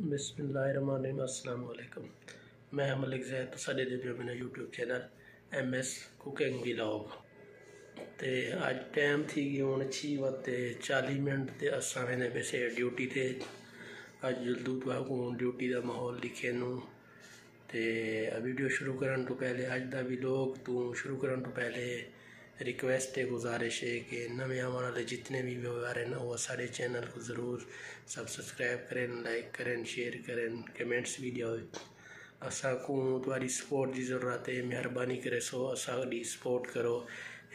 ਬਿਸਮਿਲ੍ਲਾਹਿਰਰਹਿਮਾਨਿਰਰਹੀਮ, ਅਸਲਾਮ ਵਾਲੇਕਮ ਮੈਂ ਮਲਿਕ ਜ਼ੈਦ ਸਾਡੇ ਦੇ ਪਿਓ ਮੇਰਾ YouTube channel MS cooking vlog ਤੇ ਅੱਜ ਟਾਈਮ ਥੀ ਕਿ ਹੁਣ 6 ਵਤੇ 40 ਮਿੰਟ ਤੇ ਅਸਾਂ ਵੇਨੇ ਵੈਸੇ ਡਿਊਟੀ ਤੇ ਅੱਜ ਜਲਦੂ ਤੋਂ ਕੋਣ ਡਿਊਟੀ ਦਾ ਮਾਹੌਲ ਲਿਖੇ ਨੂੰ। ਤੇ ਵੀਡੀਓ ਸ਼ੁਰੂ ਕਰਨ ਤੋਂ ਪਹਿਲੇ ਅੱਜ ਦਾ ਵੀ ਵਲੌਗ ਤੂੰ ਸ਼ੁਰੂ ਕਰਨ ਤੋਂ ਪਹਿਲੇ रिक्वेस्ट है गुजारिश है कि नवे आने वाले जितने भी व्यवहार हैं ना, वो सारे चैनल को ज़रूर सब सब्सक्राइब करें लाइक करें शेयर करें कमेंट्स भी दियो असा को तुम्हारी सपोर्ट की ज़रूरत है, मेहरबानी करे, सो असाड़ी सपोर्ट करो।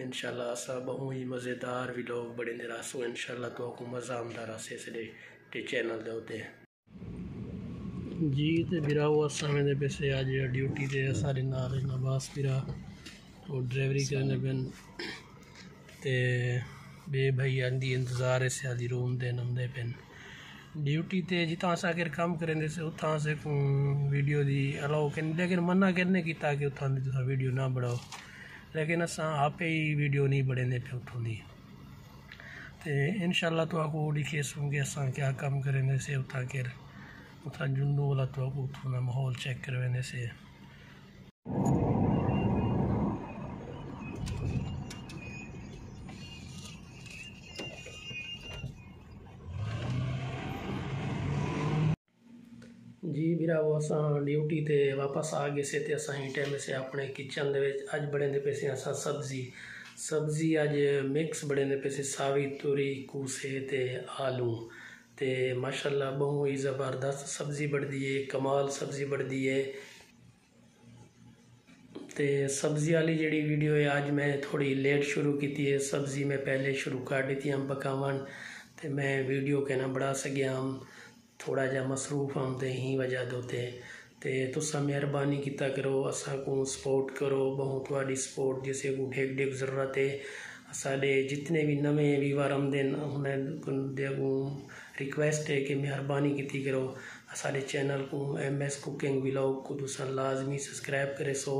इनशाला असा बहु ही मज़ेदार भी लोग बड़े निरासो इनशाला तो को मज़ा आमदा रसे सॼे चैनल दे उते। जी तो बिराओ असा वेंदे पैसे अज ड्यूटी ते असां नाल नवास बिरा। वो ड्राइवरी करने पेन ते बे भाई आंदी इंतज़ार है सियादी रूम दे नंदे पेन ड्यूटी ते जितना अस अगर काम करेंगे से उतना से वीडियो दी अलाउ कर लेकिन मना करने की ताकि उतना दी तुसा वीडियो ना बढ़ाओ। लेकिन अस आपे ही वीडियो नहीं बढ़ेंगे पे उठों दी। ते इनशाला तो आपको दिखे सूँगे अस क्या काम करेंगे से उतना कर। उतना जुन्नू वाला तो आपको उतना माहौल चेक करवाने से। ਜੀ, ਵੀਰਾ, ਉਹ ਅਸਾਂ ਡਿਊਟੀ ਤੇ ਵਾਪਸ ਆ ਗਏ ਸੀ ਤੇ ਅਸਾਂ ਹੀ ਟਾਈਮ ਸੇ ਆਪਣੇ ਕਿਚਨ ਦੇ ਵਿੱਚ, ਅੱਜ ਬੜੇ ਦੇ ਪੈਸੇ ਅਸਾਂ ਸਬਜ਼ੀ। ਸਬਜ਼ੀ ਅੱਜ ਮਿਕਸ ਬੜੇ ਦੇ ਪੈਸੇ ਸਾਵੀ, ਤੁਰੀ, ਕੂਸੇ ਤੇ ਆਲੂ। ਤੇ ਮਾਸ਼ਾਅੱਲਾ ਬਹੁਤ ਹੀ ਜ਼ਬਰਦਸਤ ਸਬਜ਼ੀ ਬਣਦੀ ਏ, ਕਮਾਲ ਸਬਜ਼ੀ ਬਣਦੀ ਏ। ਤੇ ਸਬਜ਼ੀ ਵਾਲੀ ਜਿਹੜੀ ਵੀਡੀਓ ਹੈ ਅੱਜ ਮੈਂ ਥੋੜੀ ਲੇਟ ਸ਼ੁਰੂ ਕੀਤੀ ਹੈ ਸਬਜ਼ੀ ਮੈਂ ਪਹਿਲੇ ਸ਼ੁਰੂ ਕਰ ਦਿੱਤੀ ਹਮ ਪਕਾਵਣ ਤੇ ਮੈਂ ਵੀਡੀਓ ਕਹਿਣਾ ਬੜਾ ਸਕਿਆ ਹਮ थोड़ा जहा मसरूफ हम तो ही वजह दोते ते तुसा मेहरबानी किता करो सपोर्ट करो, बहुत थोड़ी सपोर्ट जिसे को ढेक ढेक ज़रूरत है। साढ़े जितने भी नवे वीवर आमदे को रिक्वेस्ट है कि मेहरबानी की करो साढ़े चैनल को एम एस कुकिंग व्लॉग को तुसा लाजमी सब्सक्राइब करे सो।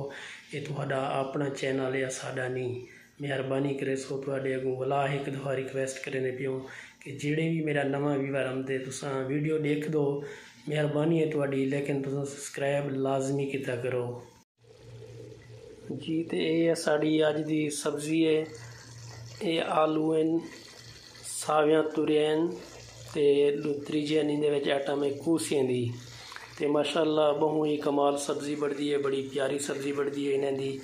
ये थोड़ा अपना चैनल है साढ़ा नहीं। मेहरबानी करे सो थोड़े अगों वला एक दफ़ा रिक्वेस्ट करने पियो ਕਿ ਜਿਹੜੇ ਵੀ ਮੇਰਾ ਨਵਾਂ ਵੀਵਰ ਆਉਂਦੇ, ਤੁਸੀਂ ਵੀਡੀਓ ਦੇਖ ਦੋ, ਮਿਹਰਬਾਨੀ ਹੈ ਤੁਹਾਡੀ, ਲੇਕਿਨ ਤੁਸੀਂ ਸਬਸਕ੍ਰਾਈਬ ਲਾਜ਼ਮੀ ਕੀਤਾ ਕਰੋ। ਜੀ, ਤੇ ਇਹ ਹੈ ਸਾਡੀ ਅੱਜ ਦੀ ਸਬਜ਼ੀ ਹੈ। ਇਹ ਆਲੂ ਹਨ, ਸਾਵਿਆਂ ਤੁਰੀਆਂ ਤੇ ਤੀਜੇ ਨੀ ਦੇ ਵਿੱਚ ਆਟਾ ਮੈਂ ਕੂਸੀਆਂ ਦੀ। ਤੇ ਮਾਸ਼ਾਅੱਲਾ, ਬਹੁ ਹੀ ਕਮਾਲ ਸਬਜ਼ੀ ਬਣਦੀ ਹੈ, ਬੜੀ ਪਿਆਰੀ ਸਬਜ਼ੀ ਬਣਦੀ ਹੈ ਇਹਨਾਂ ਦੀ।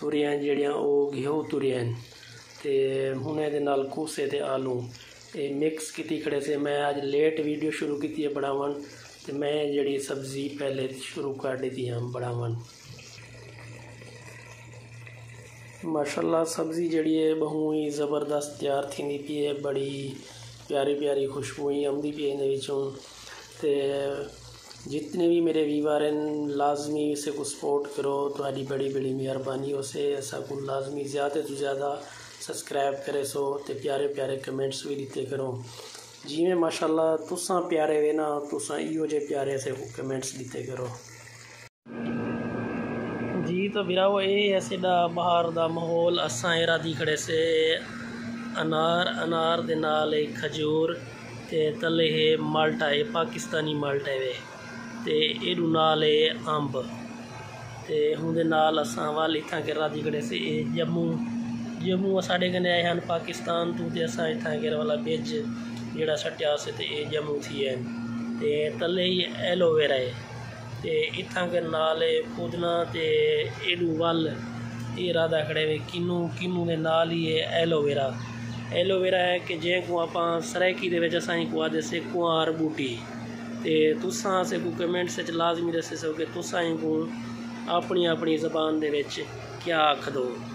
ਤੁਰੀਆਂ ਜਿਹੜੀਆਂ, ਉਹ ਘਿਓ ਤੁਰੀਆਂ ਤੇ ਹੁਣ ਇਹਦੇ ਨਾਲ ਕੋਸੇ ਤੇ ਆਲੂ। मिक्स की खड़े से। मैं आज लेट वीडियो शुरू की है बनावन तो मैं जड़ी सब्ज़ी पहले शुरू कर दी थी हम बनावन माशाल्लाह, सब्ज़ी जड़ी है, बहु ही ज़बरदस्त तैयार थी पी है। बड़ी प्यारी प्यारी खुशबू ही आमदी पी है तो जितने भी मेरे वीवर हैं, लाजमी इसे को सपोर्ट करो। तो बड़ी बड़ी मेहरबानी। उसे को लाजमी ज़्यादा तो ज़्यादा ਸਬਸਕ੍ਰਾਈਬ ਕਰੇ ਸੋ ਤੇ ਪਿਆਰੇ ਪਿਆਰੇ ਕਮੈਂਟਸ ਵੀ ਦਿੱਤੇ ਕਰੋ। ਜਿਵੇਂ ਮਾਸ਼ਾਅੱਲਾ ਤੁਸੀਂ ਪਿਆਰੇ ਵੇ ਨਾ ਤੁਸੀਂ ਇਹੋ ਜੇ ਪਿਆਰੇ ਸੇ ਕਮੈਂਟਸ ਦਿੱਤੇ ਕਰੋ। ਜੀ ਤਾਂ ਵੀਰਾਓ, ਇਹ ਐਸੇ ਦਾ ਬਾਹਰ ਦਾ ਮਾਹੌਲ, ਅਸਾਂ ਇਰਾਦੀ ਖੜੇ ਸੇ। ਅਨਾਰ ਅਨਾਰ ਦੇ ਨਾਲ ਇੱਕ ਖਜੂਰ ਤੇ ਤਲੇ ਹੈ ਮਾਲਟਾ, ਇਹ ਪਾਕਿਸਤਾਨੀ ਮਾਲਟਾ ਵੇ। ਤੇ ਇਹਨੂੰ ਨਾਲ ਹੈ ਅੰਬ। ਤੇ ਹੁੰਦੇ ਨਾਲ ਅਸਾਂ ਵਾਲ ਇਥਾਂ ਕੇ ਰਾਦੀ ਖੜੇ ਸੇ, ਇਹ ਜੰਮੂ खड़े से जम्मू जम्मू साढ़े कन्नै आए हैं पाकिस्तान तो ते असां इत्थां गेर वाला बिज जेह्ड़ा सट्टेआ ते एह् जम्मू थी हैन ते तले ही एलोवेरा है ते इत्थां गै नाल पुदना ते एडू वल एह् राधा खड़े वे किन्नू किन्नू दे नाल ही एलोवेरा एलोवेरा है कि जे को आप सरैकी दे विच असां को आदे से कुआर बूटी ते तुसां असें को कमेंट्स च लाजमी दस्सी सको कि तुसां को अपनी अपनी जबान दे विच क्या आख दो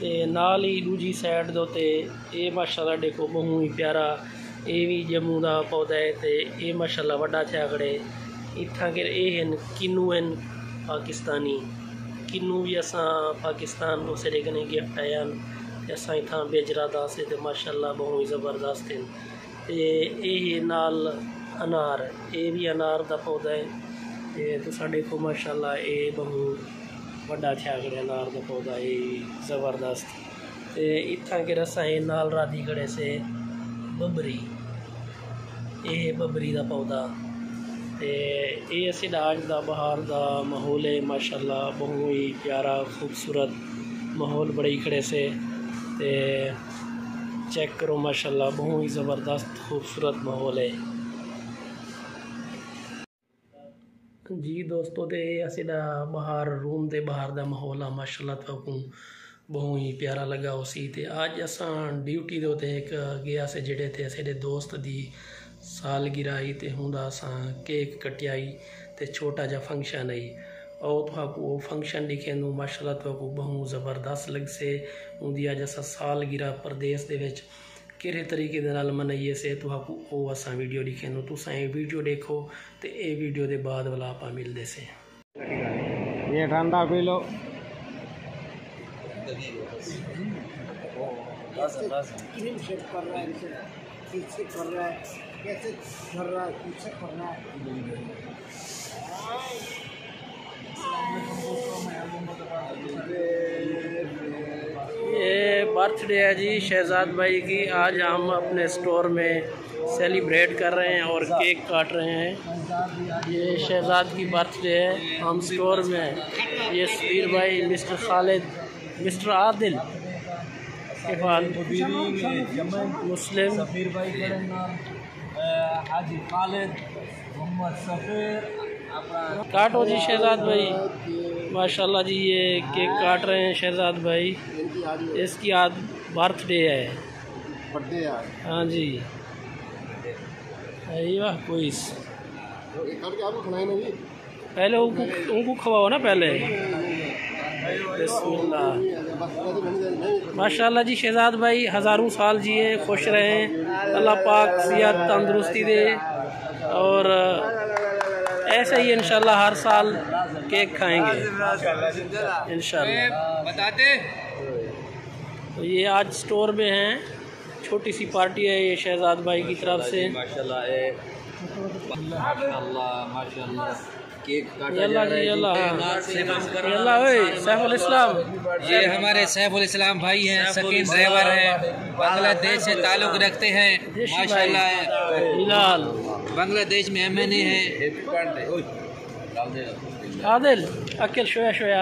ਤੇ ਨਾਲ ਹੀ ਦੂਜੀ ਸਾਈਡ ਦੇ ਉੱਤੇ ਇਹ ਮਾਸ਼ਾਅੱਲਾ ਦੇਖੋ ਬਹੁਤ ਹੀ ਪਿਆਰਾ, ਇਹ ਵੀ ਜੰਮੂ ਦਾ ਪੌਦਾ ਹੈ ਤੇ ਇਹ ਮਾਸ਼ਾਅੱਲਾ ਵੱਡਾ ਥਿਆ ਖੜੇ ਇੱਥਾਂ ਕਿ ਇਹ ਹਨ ਕਿੰਨੂ ਹਨ ਪਾਕਿਸਤਾਨੀ। ਕਿੰਨੂ ਵੀ ਅਸਾਂ ਪਾਕਿਸਤਾਨ ਤੋਂ ਸਿਰੇ ਕਨੇ ਗਿਫਟ ਆਇਆ ਤੇ ਅਸਾਂ ਇਥਾਂ ਬੇਜਰਾ ਦਾ ਸੇ ਤੇ ਮਾਸ਼ਾਅੱਲਾ ਬਹੁਤ ਹੀ ਜ਼ਬਰਦਸਤ ਹਨ। ਤੇ ਇਹ ਨਾਲ ਅਨਾਰ, ਇਹ ਵੀ ਅਨਾਰ ਦਾ ਪੌਦਾ ਹੈ ਤੇ ਤੁਸੀਂ ਦੇਖੋ ਮਾਸ਼ਾਅੱਲਾ ਇਹ ਬਹੁਤ ਵੱਡਾ ਥਿਆ ਖੜਿਆ ਨਾਰ ਦਾ ਪੌਦਾ ਇਹ ਜ਼ਬਰਦਸਤ ਤੇ ਇੱਥਾਂ ਕੇ ਰਸਾਂ ਇਹ ਨਾਲ ਰਾਦੀ ਖੜੇ ਸੇ ਬੱਬਰੀ ਇਹ ਬੱਬਰੀ ਦਾ ਪੌਦਾ ਤੇ ਇਹ ਅਸੀਂ ਦਾ ਅੱਜ ਦਾ ਬਹਾਰ ਦਾ ਮਾਹੌਲ ਹੈ ਮਾਸ਼ਾਅੱਲਾ ਬਹੁਤ ਹੀ ਪਿਆਰਾ ਖੂਬਸੂਰਤ ਮਾਹੌਲ ਬੜੇ ਖੜੇ ਸੇ ਤੇ ਚੈੱਕ ਕਰੋ ਮਾਸ਼ਾਅੱਲਾ ਬਹੁਤ ਹੀ ਜ਼ਬਰਦਸਤ ਖੂਬਸੂਰਤ ਮਾਹੌਲ ਹੈ ਜੀ ਦੋਸਤੋ, ਤੇ ਅਸੀਂ ਦਾ ਬਾਹਰ ਰੂਮ ਦੇ ਬਾਹਰ ਦਾ ਮਾਹੌਲ ਆ, ਮਾਸ਼ਾਅੱਲਾ ਤੁਹਾਨੂੰ ਬਹੁਤ ਹੀ ਪਿਆਰਾ ਲੱਗਾ ਉਹ ਸੀ। ਤੇ ਅੱਜ ਅਸਾਂ ਡਿਊਟੀ ਦੇ ਉਤੇ ਇੱਕ ਗਿਆ ਸੇ, ਜਿਹੜੇ ਤੇ ਸਾਡੇ ਦੋਸਤ ਦੀ ਸਾਲਗਿਰਾਹੀ ਤੇ ਹੁੰਦਾ ਅਸਾਂ ਕੇਕ ਕਟਿਆਈ ਤੇ ਛੋਟਾ ਜਿਹਾ ਫੰਕਸ਼ਨ ਆਈ। ਉਹ ਤੁਹਾਨੂੰ ਉਹ ਫੰਕਸ਼ਨ ਲਿਖੇ ਨੂੰ ਮਾਸ਼ਾਅੱਲਾ ਤੁਹਾਨੂੰ ਬਹੁਤ ਜ਼ਬਰਦਸਤ ਲੱਗ ਲੱਗਸੇ ਉਹਦੀ ਅੱਜ ਅਸਾਂ ਸਾਲਗਿਰਾ ਪ੍ਰਦੇਸ਼ ਦੇ ਵਿੱਚ ਕਿਹੜੇ ਤਰੀਕੇ ਦੇ ਨਾਲ ਮਨਾਈਏ ਸੇ ਤੁਹਾਕੂ ਉਹ ਅਸਾਂ ਵੀਡੀਓ ਦਿਖੇ ਨੂੰ ਤੁਸੀਂ ਇਹ ਵੀਡੀਓ ਦੇਖੋ ਤੇ ਇਹ ਵੀਡੀਓ ਦੇ ਬਾਅਦ ਵਾਲਾ ਆਪਾਂ ਮਿਲਦੇ ਸੇ ये ठंडा पी लो कर रहा है पीछे कर रहा है कैसे कर रहा है पीछे कर रहा है ये बर्थडे है जी शहजाद भाई की। आज हम अपने स्टोर में सेलिब्रेट कर रहे हैं और केक काट रहे हैं। ये शहजाद की बर्थडे है, हम स्टोर में ये सफीर भाई, मिस्टर खालिद, मिस्टर आदिल मुस्लिम। भाई हाजी खालिद, मोहम्मद सफीर। काटो जी शहजाद भाई। माशाल्लाह जी ये केक काट रहे हैं शहजाद भाई। इसकी आज बर्थडे है। बर्थडे हाँ जी। कोई आपको खिलाए ना जी? पहले उनको उनको खवाओ ना पहले। माशाल्लाह जी शहजाद भाई हज़ारों साल जिए खुश रहें। अल्लाह पाक सियात तंदुरुस्ती दे। और ऐसे ही इंशाल्लाह हर साल केक खाएँगे। इंशाल्लाह। बताते। तो ये आज स्टोर में हैं। छोटी सी पार्टी है ये शहजाद भाई की तरफ़ से। है सैफुल ये हमारे सैफुल इस्लाम भाई हैं सकीन ड्राइवर हैं बांग्लादेश से ताल्लुक रखते हैं माशाल्लाह। हिलाल बांग्लादेश में एम एन ए है आदिल अकिल शोया शोया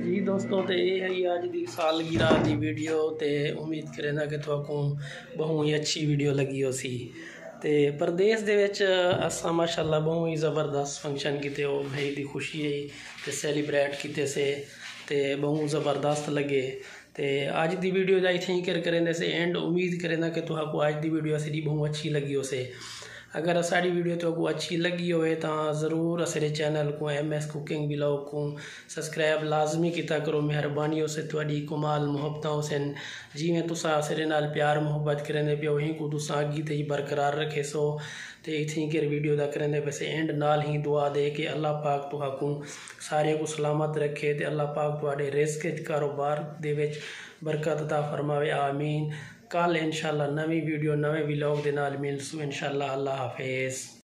ਜੀ ਦੋਸਤੋ ਤੇ ਇਹ ਹੈ ਜੀ ਅੱਜ ਦੀ ਸਾਲਗਿਰਾ ਦੀ ਵੀਡੀਓ ਤੇ ਉਮੀਦ ਕਰੇਂਦਾ ਕਿ ਤੁਹਾਨੂੰ ਬਹੁਤ ਹੀ ਅੱਛੀ ਵੀਡੀਓ ਲੱਗੀ ਹੋਸੀ ਤੇ ਪਰਦੇਸ ਦੇ ਵਿੱਚ ਅਸਾਂ ਮਾਸ਼ਾਅੱਲਾ ਬਹੁਤ ਹੀ ਜ਼ਬਰਦਸਤ ਫੰਕਸ਼ਨ ਕੀਤੇ, ਉਹ ਭਾਈ ਦੀ ਖੁਸ਼ੀ ਹੈ ਤੇ ਸੈਲੀਬ੍ਰੇਟ ਕੀਤੇ ਸੇ ਤੇ ਬਹੁਤ ਜ਼ਬਰਦਸਤ ਲੱਗੇ। ਤੇ ਅੱਜ ਦੀ ਵੀਡੀਓ ਦਾ ਇਥੇ ਹੀ ਕਰ ਕਰੇਂਦੇ ਸੇ ਐਂਡ ਉਮੀਦ ਕਰੇਂਦਾ ਕਿ ਤੁਹਾਨੂੰ ਅੱਜ ਦੀ ਵੀਡੀਓ ਅਸਰੀ ਬਹੁਤ ਅੱਛੀ ਲੱਗੀ ਹੋਸੇ अगर असाड़ी वीडियो तो को अच्छी लगी हो तो ज़रूर असरे चैनल को एम एस कुकिंग ब्लॉग को सब्सक्राइब लाजमी किता करो। मेहरबानी से थोड़ी कमाल मुहब्बतों से जिमें तुस असरे प्यार मुहब्बत करेंदे पे वहीं को तुसा अगी ही बरकरार रखे सो। तो इतनी गिर वीडियो का करेंदे वैसे एंड नाल ही दुआ दे कि अल्लाह पाक तो को सारे को सलामत रखे तो अल्लाह पाक थोड़े रिस्क कारोबार के बरकत फरमावे। आमीन। कल इनशाला नवी वीडियो नवे व्लॉग के नाल मिलसू। इनशाला अल्लाह हाफिज़।